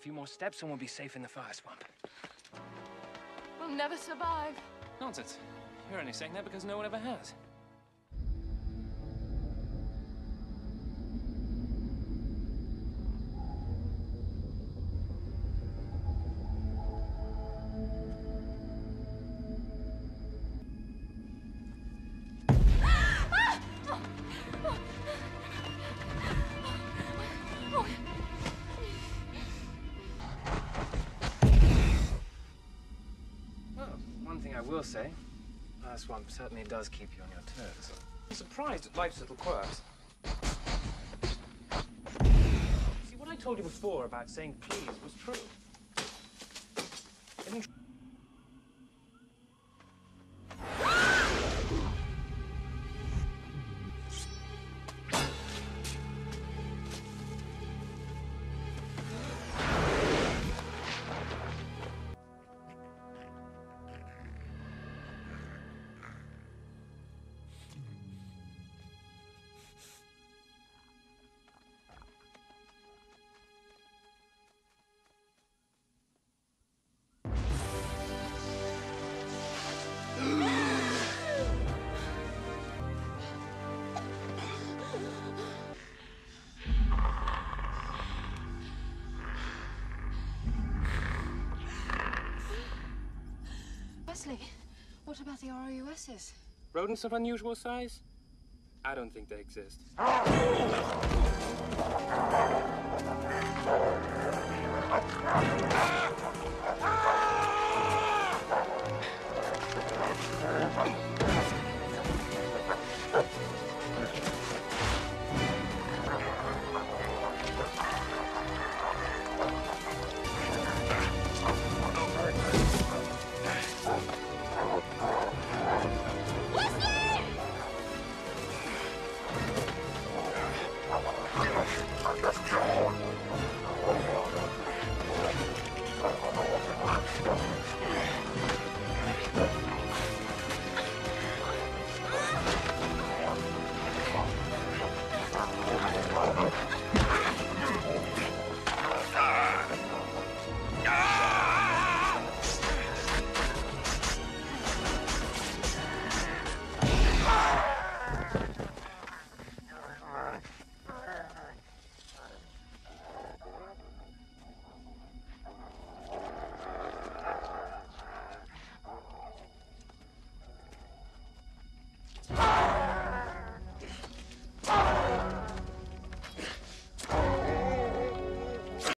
A few more steps and we'll be safe in the fire swamp. We'll never survive. Nonsense. You're only saying that because no one ever has. One thing I will say, Fire one certainly does keep you on your toes. I'm surprised at life's little quirks. See, what I told you before about saying please was true. Isn't tr- Westley, what about the ROUSs? Rodents of unusual size? I don't think they exist.